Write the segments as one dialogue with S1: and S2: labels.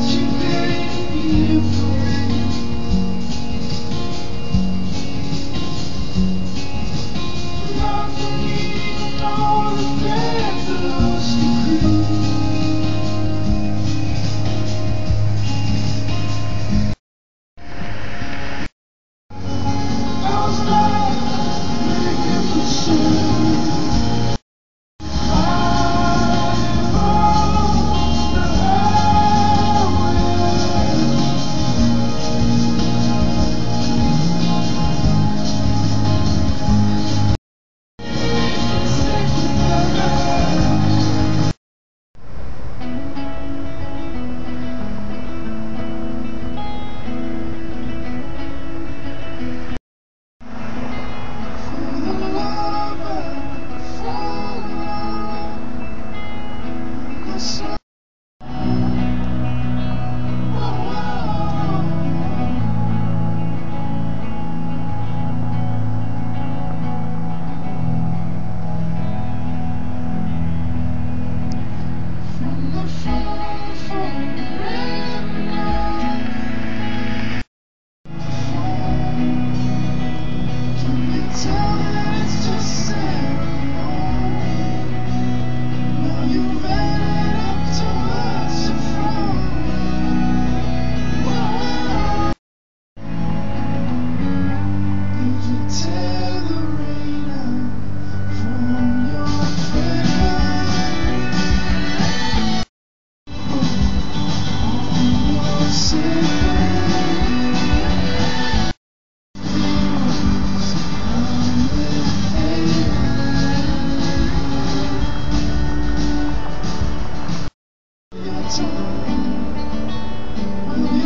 S1: You made me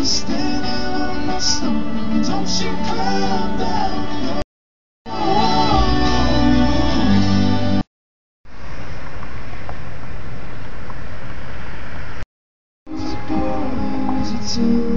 S1: standing on my stone. Don't you come down. see.